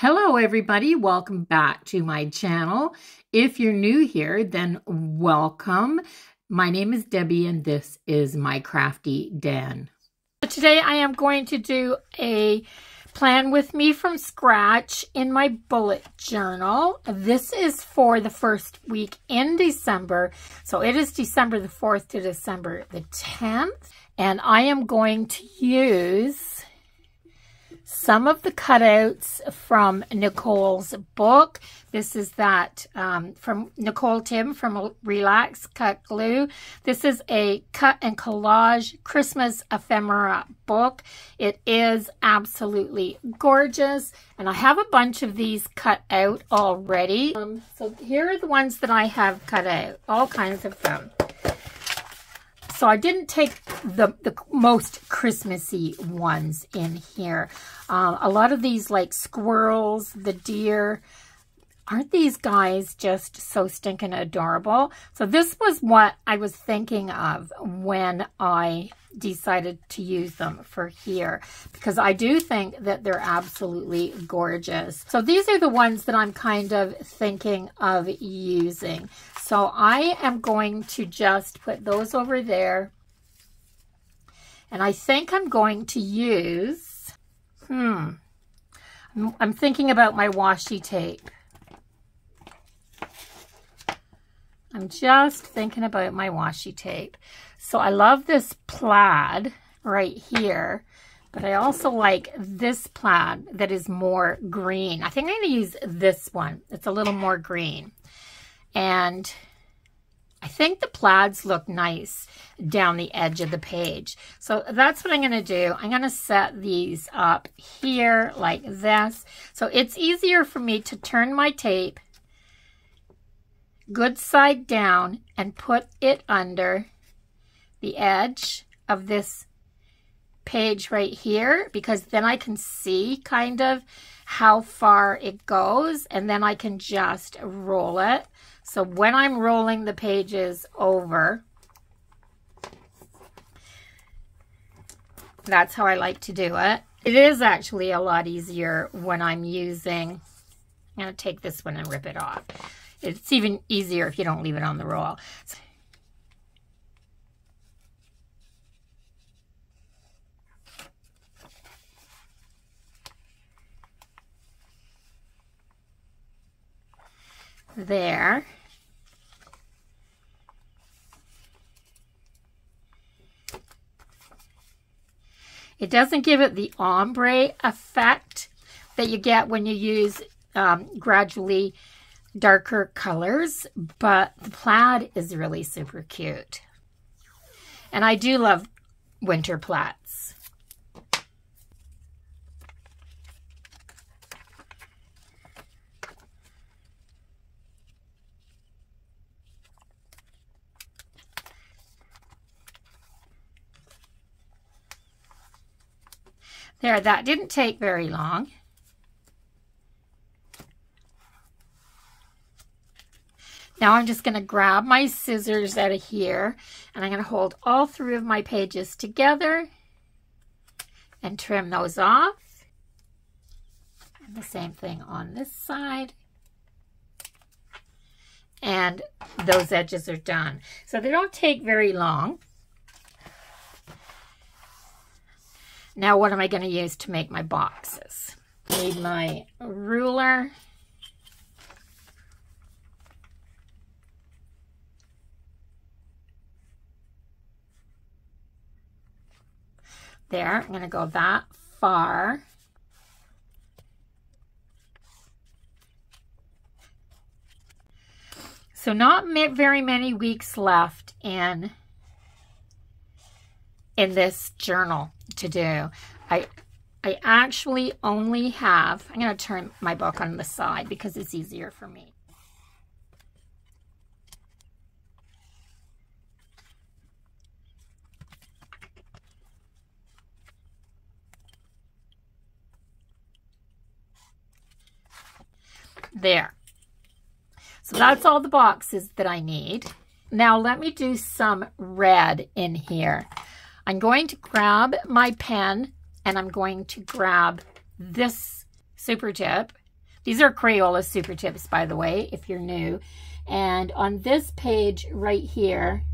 Hello everybody, welcome back to my channel. If you're new here, then welcome. My name is Debbie and this is my crafty den. So Today I am going to do a plan with me from scratch in my bullet journal. This is for the first week in December. So it is December the 4th to December the 10th. And I am going to use some of the cutouts from Nicole's book. This is that um, from Nicole Tim from Relax Cut Glue. This is a cut and collage Christmas ephemera book. It is absolutely gorgeous. And I have a bunch of these cut out already. Um, so here are the ones that I have cut out, all kinds of them. So I didn't take the, the most Christmassy ones in here. Uh, a lot of these like squirrels, the deer, aren't these guys just so stinking adorable? So this was what I was thinking of when I decided to use them for here because I do think that they're absolutely gorgeous. So these are the ones that I'm kind of thinking of using. So I am going to just put those over there. And I think I'm going to use, hmm, I'm thinking about my washi tape. I'm just thinking about my washi tape. So I love this plaid right here, but I also like this plaid that is more green. I think I'm going to use this one. It's a little more green. And I think the plaids look nice down the edge of the page. So that's what I'm going to do. I'm going to set these up here like this. So it's easier for me to turn my tape good side down and put it under the edge of this page right here because then I can see kind of how far it goes and then I can just roll it. So when I'm rolling the pages over, that's how I like to do it. It is actually a lot easier when I'm using, I'm going to take this one and rip it off. It's even easier if you don't leave it on the roll. So, there. It doesn't give it the ombre effect that you get when you use um, gradually darker colors, but the plaid is really super cute. And I do love winter plaids. There, that didn't take very long. Now I'm just going to grab my scissors out of here and I'm going to hold all three of my pages together and trim those off. And the same thing on this side. And those edges are done. So they don't take very long. Now what am I going to use to make my boxes? Need my ruler. There, I'm going to go that far. So not very many weeks left in in this journal to do. I I actually only have, I'm going to turn my book on the side because it's easier for me. There. So that's all the boxes that I need. Now let me do some red in here. I'm going to grab my pen and I'm going to grab this super tip These are Crayola Super Tips, by the way, if you're new. And on this page right here,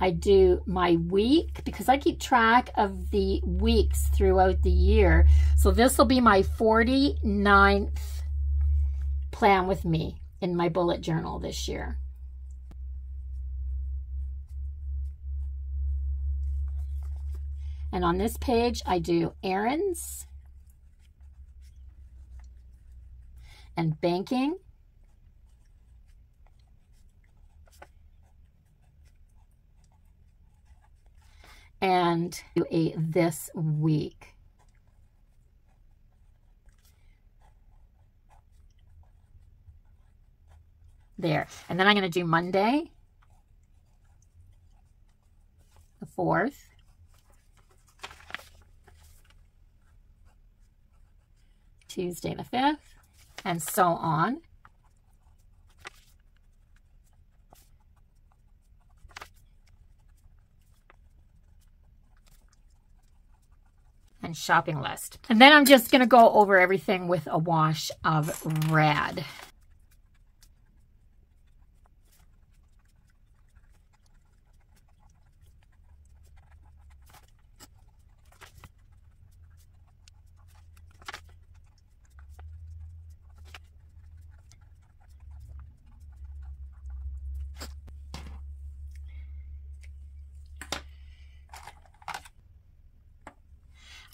I do my week because I keep track of the weeks throughout the year. So this will be my 49th plan with me in my bullet journal this year. And on this page, I do errands and banking and do a this week. There. And then I'm going to do Monday, the 4th, Tuesday the 5th, and so on. and shopping list. And then I'm just going to go over everything with a wash of red.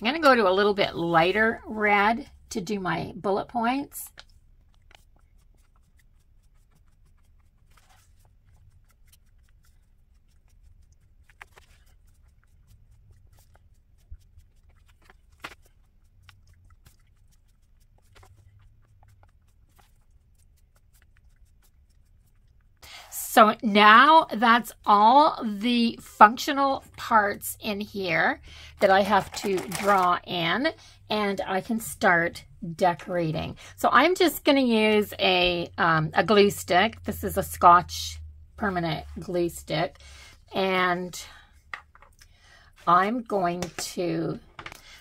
I'm going to go to a little bit lighter red to do my bullet points. So now that's all the functional parts in here that I have to draw in and I can start decorating. So I'm just going to use a, um, a glue stick. This is a Scotch permanent glue stick and I'm going to,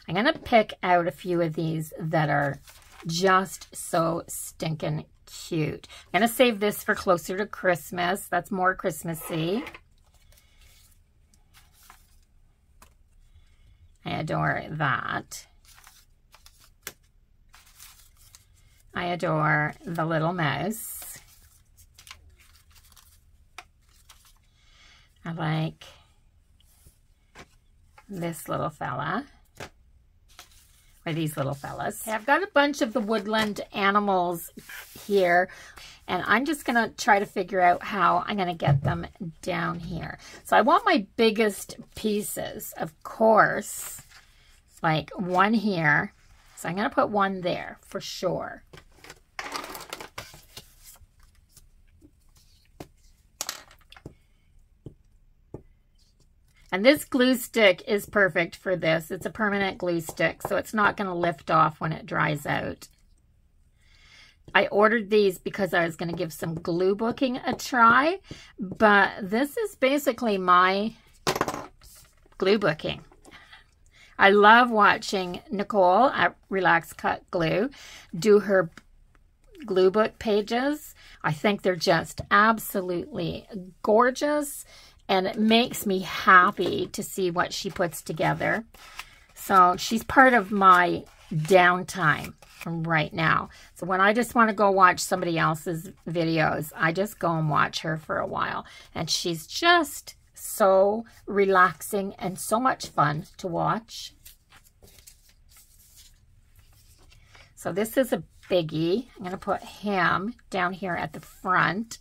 I'm going to pick out a few of these that are just so stinking cute. I'm going to save this for closer to Christmas. That's more Christmassy. I adore that. I adore the little mouse. I like this little fella or these little fellas. I've got a bunch of the woodland animals here and I'm just going to try to figure out how I'm going to get them down here. So I want my biggest pieces, of course, like one here. So I'm going to put one there for sure. And this glue stick is perfect for this. It's a permanent glue stick, so it's not going to lift off when it dries out. I ordered these because I was going to give some glue booking a try, but this is basically my glue booking. I love watching Nicole at Relax Cut Glue do her glue book pages. I think they're just absolutely gorgeous and it makes me happy to see what she puts together. So she's part of my downtime right now. So when I just want to go watch somebody else's videos, I just go and watch her for a while. And she's just so relaxing and so much fun to watch. So this is a biggie. I'm going to put him down here at the front.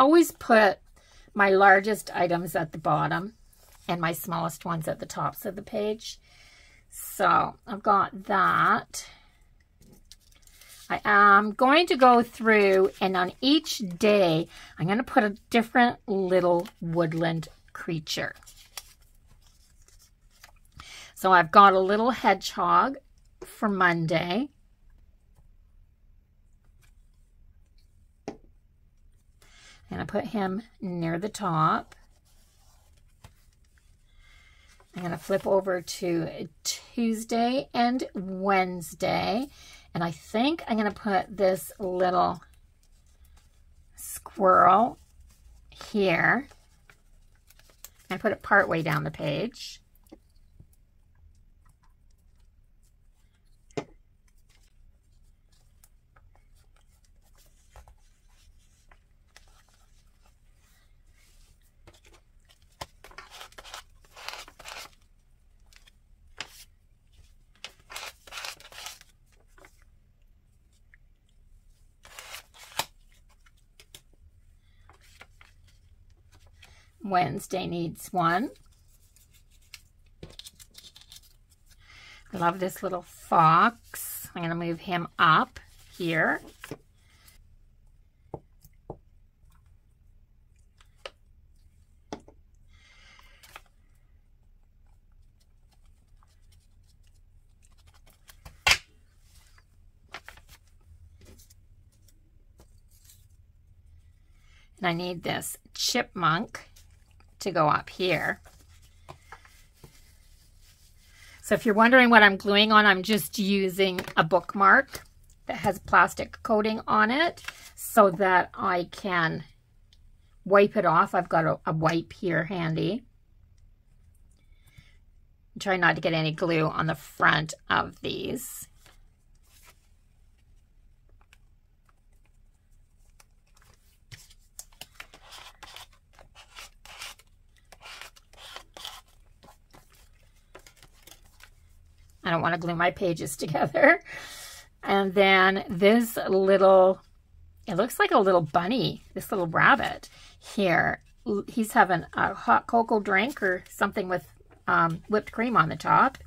Always put my largest items at the bottom and my smallest ones at the tops of the page. So I've got that. I am going to go through and on each day, I'm going to put a different little woodland creature. So I've got a little hedgehog for Monday. Going to put him near the top. I'm going to flip over to Tuesday and Wednesday. And I think I'm going to put this little squirrel here. I put it part way down the page. Wednesday needs one. I love this little fox. I'm going to move him up here. And I need this chipmunk to go up here. So if you're wondering what I'm gluing on, I'm just using a bookmark that has plastic coating on it so that I can wipe it off. I've got a, a wipe here handy. Try not to get any glue on the front of these. I don't want to glue my pages together. And then this little, it looks like a little bunny, this little rabbit here. He's having a hot cocoa drink or something with um, whipped cream on the top.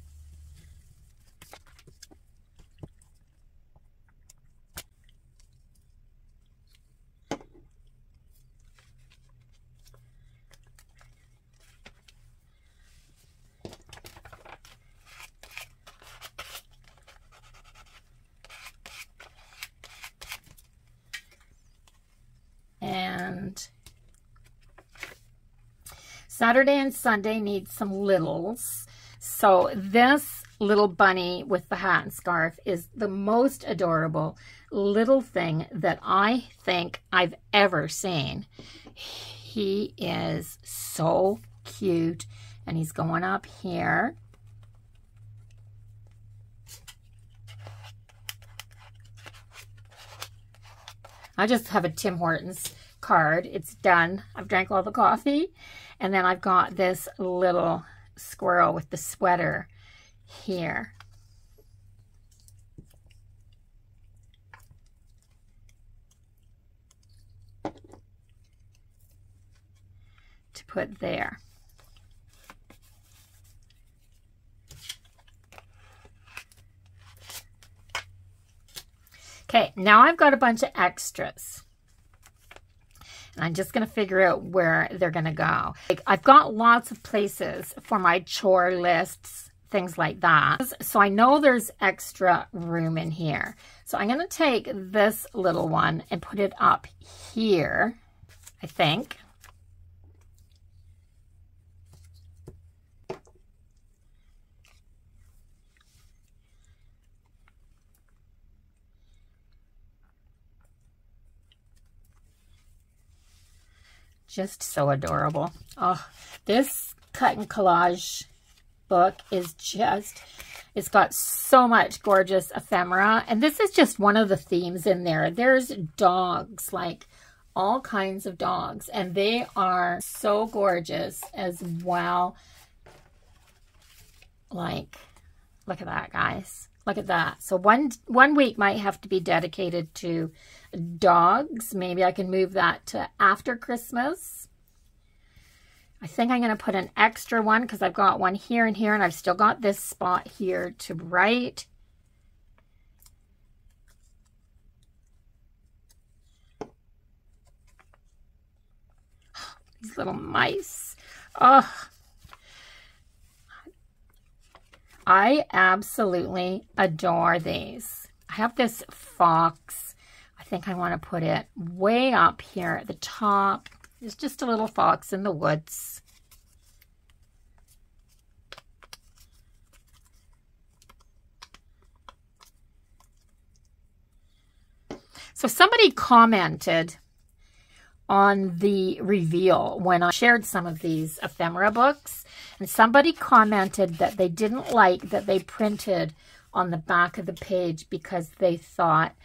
Saturday and Sunday need some littles. So this little bunny with the hat and scarf is the most adorable little thing that I think I've ever seen. He is so cute and he's going up here. I just have a Tim Hortons card. It's done. I've drank all the coffee and then I've got this little squirrel with the sweater here. To put there. Okay, now I've got a bunch of extras. And I'm just going to figure out where they're going to go. Like, I've got lots of places for my chore lists, things like that. So I know there's extra room in here. So I'm going to take this little one and put it up here, I think. Just so adorable. Oh, this cut and collage book is just, it's got so much gorgeous ephemera. And this is just one of the themes in there. There's dogs, like all kinds of dogs. And they are so gorgeous as well. Like, look at that, guys. Look at that. So one one week might have to be dedicated to dogs. Maybe I can move that to after Christmas. I think I'm going to put an extra one because I've got one here and here and I've still got this spot here to write. These little mice. Oh, I absolutely adore these. I have this fox. I think I want to put it way up here at the top. There's just a little fox in the woods. So somebody commented on the reveal when I shared some of these ephemera books. Somebody commented that they didn't like that they printed on the back of the page because they thought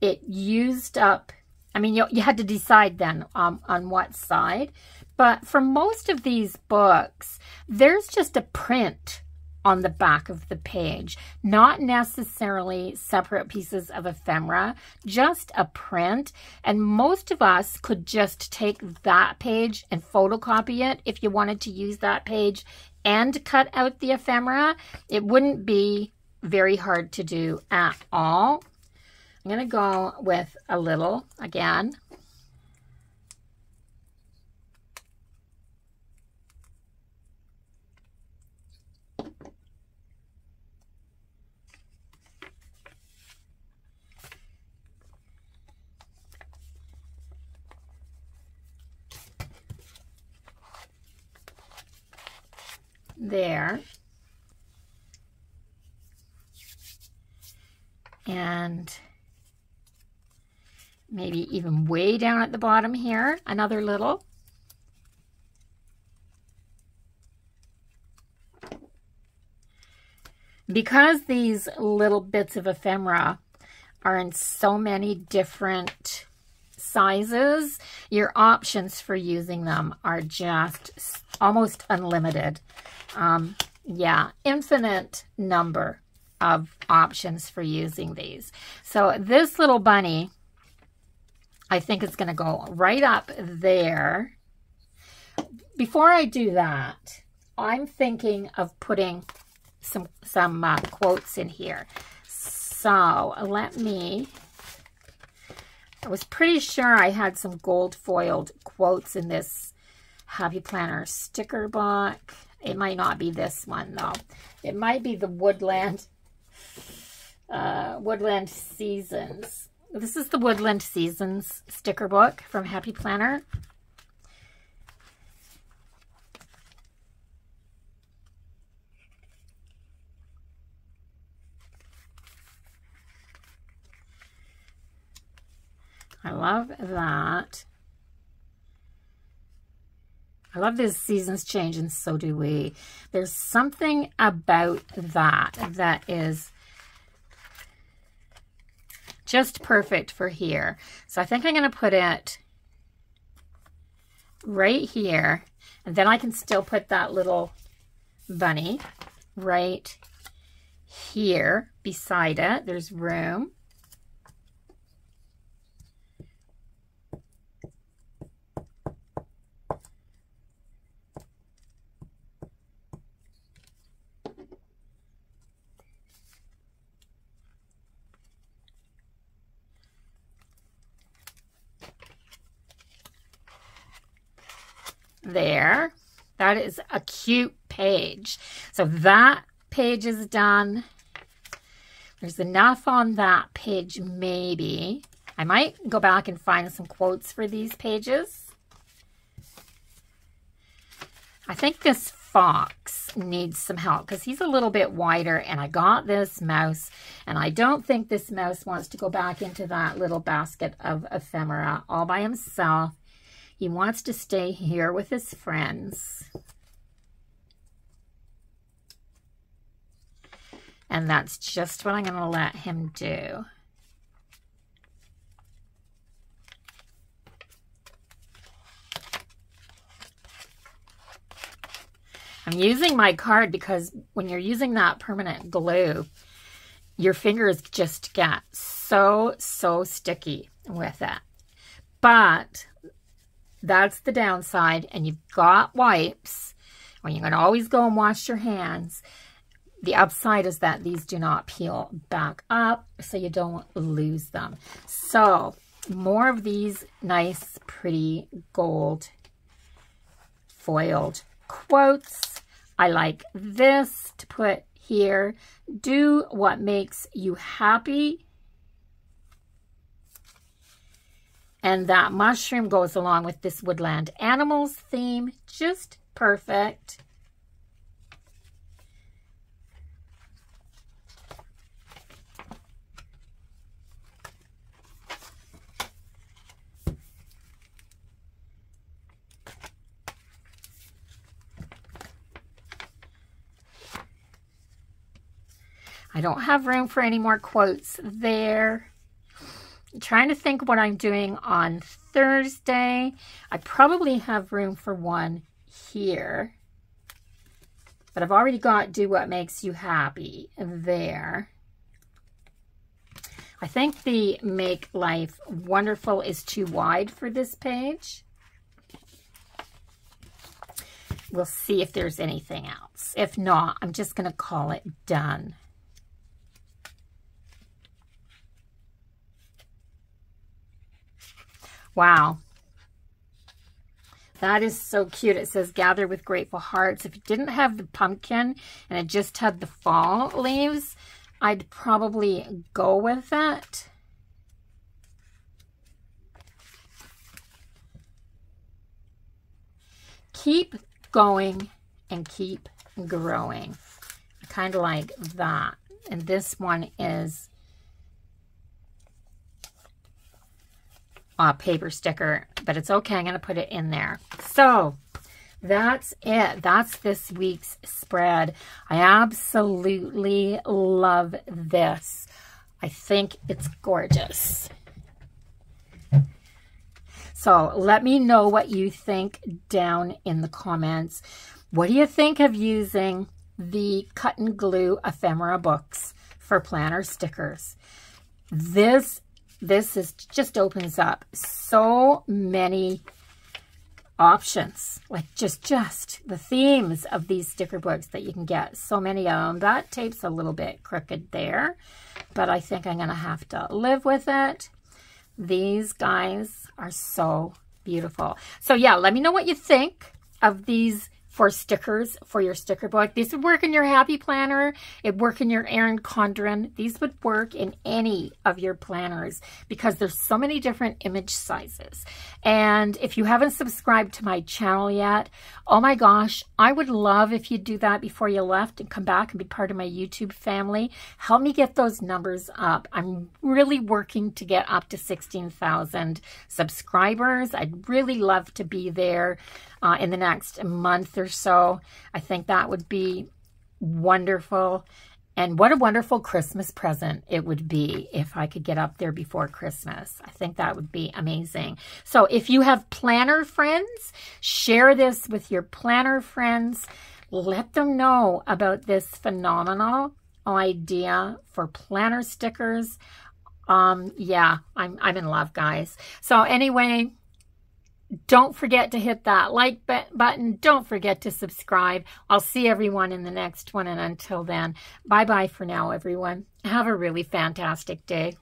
it used up, I mean, you, you had to decide then um, on what side. But for most of these books, there's just a print on the back of the page. Not necessarily separate pieces of ephemera, just a print. And most of us could just take that page and photocopy it if you wanted to use that page and cut out the ephemera. It wouldn't be very hard to do at all. I'm going to go with a little again. There. And maybe even way down at the bottom here, another little. Because these little bits of ephemera are in so many different sizes, your options for using them are just almost unlimited. Um, yeah, infinite number of options for using these. So this little bunny, I think is going to go right up there. Before I do that, I'm thinking of putting some, some uh, quotes in here. So let me, I was pretty sure I had some gold foiled quotes in this Happy Planner sticker book. It might not be this one, though. It might be the Woodland, uh, Woodland Seasons. This is the Woodland Seasons sticker book from Happy Planner. Love that. I love this seasons change and so do we. There's something about that that is just perfect for here. So I think I'm going to put it right here. And then I can still put that little bunny right here beside it. There's room. There. That is a cute page. So that page is done. There's enough on that page, maybe. I might go back and find some quotes for these pages. I think this fox needs some help because he's a little bit wider and I got this mouse and I don't think this mouse wants to go back into that little basket of ephemera all by himself. He wants to stay here with his friends. And that's just what I'm going to let him do. I'm using my card because when you're using that permanent glue, your fingers just get so, so sticky with it. But that's the downside. And you've got wipes. You're going to always go and wash your hands. The upside is that these do not peel back up so you don't lose them. So more of these nice, pretty gold foiled quotes. I like this to put here. Do what makes you happy. And that mushroom goes along with this woodland animals theme. Just perfect. I don't have room for any more quotes there. Trying to think what I'm doing on Thursday. I probably have room for one here. But I've already got do what makes you happy there. I think the make life wonderful is too wide for this page. We'll see if there's anything else. If not, I'm just going to call it done. Wow. That is so cute. It says gather with grateful hearts. If it didn't have the pumpkin and it just had the fall leaves, I'd probably go with that. Keep going and keep growing. Kind of like that. And this one is uh, paper sticker, but it's okay. I'm going to put it in there. So that's it. That's this week's spread. I absolutely love this. I think it's gorgeous. So let me know what you think down in the comments. What do you think of using the cut and glue ephemera books for planner stickers? This this is just opens up so many options. Like just just the themes of these sticker books that you can get. So many of them that tape's a little bit crooked there but I think I'm gonna have to live with it. These guys are so beautiful. So yeah let me know what you think of these for stickers for your sticker book. This would work in your Happy Planner. It'd work in your Erin Condren. These would work in any of your planners because there's so many different image sizes. And if you haven't subscribed to my channel yet, oh my gosh, I would love if you'd do that before you left and come back and be part of my YouTube family. Help me get those numbers up. I'm really working to get up to 16,000 subscribers. I'd really love to be there uh, in the next month or so. I think that would be wonderful. And what a wonderful Christmas present it would be if I could get up there before Christmas. I think that would be amazing. So if you have planner friends, share this with your planner friends. Let them know about this phenomenal idea for planner stickers. Um, yeah, I'm, I'm in love, guys. So anyway, don't forget to hit that like button. Don't forget to subscribe. I'll see everyone in the next one. And until then, bye-bye for now, everyone. Have a really fantastic day.